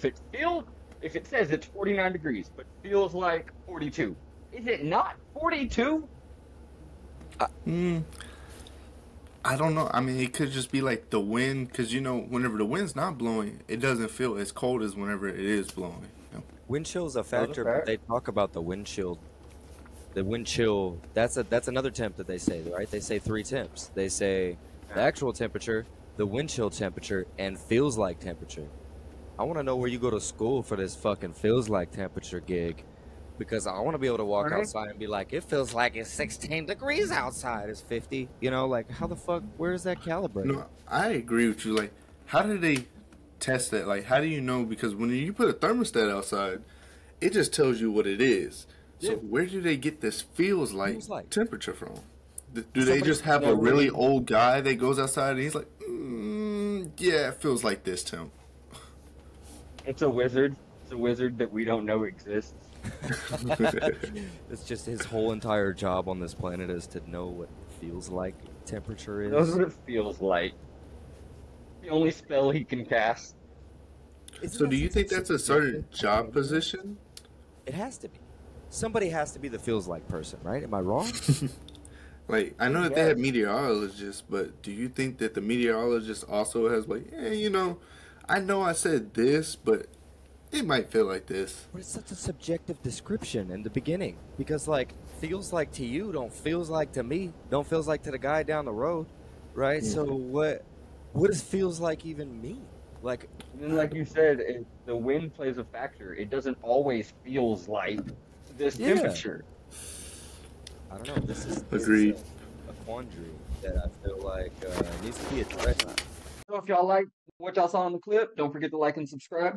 if it feels, if it says it's 49 degrees, but feels like 42, is it not 42? Mm, I don't know. I mean, it could just be like the wind, because you know, whenever the wind's not blowing, it doesn't feel as cold as whenever it is blowing. you know? Wind chill's a a factor, but they talk about the wind chill. The wind chill. That's a that's another temp that they say, right? They say three temps. They say the actual temperature, the wind chill temperature, and feels like temperature. I want to know where you go to school for this fucking feels like temperature gig, because I want to be able to walk Right. outside and be like, it feels like it's 16 degrees outside. It's 50. You know, like how the fuck? Where is that calibrated? No, I agree with you. Like, how do they test that? Like, how do you know? Because when you put a thermostat outside, it just tells you what it is. So Yeah. where do they get this feels like, Feels like. temperature from? Th- Do they just have a really old guy that goes outside and he's like, mm, yeah, it feels like this temp. It's a wizard. It's a wizard that we don't know exists. It's just his whole entire job on this planet is to know what feels like temperature is. Knows what it feels like. The only spell he can cast. Isn't so do you think that's a certain subjective? job position? It has to be. Somebody has to be the feels like person, right? Am I wrong? Like, I know that they have meteorologists, but do you think that the meteorologist also has like, yeah, you know, I know I said this, but it might feel like this. but it's such a subjective description in the beginning because, like, feels like to you don't feels like to me, don't feels like to the guy down the road, right? So what? What does feels like even mean? Like, And like you said, it, the wind plays a factor. It doesn't always feels like this Yeah. temperature. I don't know. This is this Agreed. Is a, a quandary that I feel like uh, needs to be addressed. So if y'all like what y'all saw in the clip, don't forget to like and subscribe.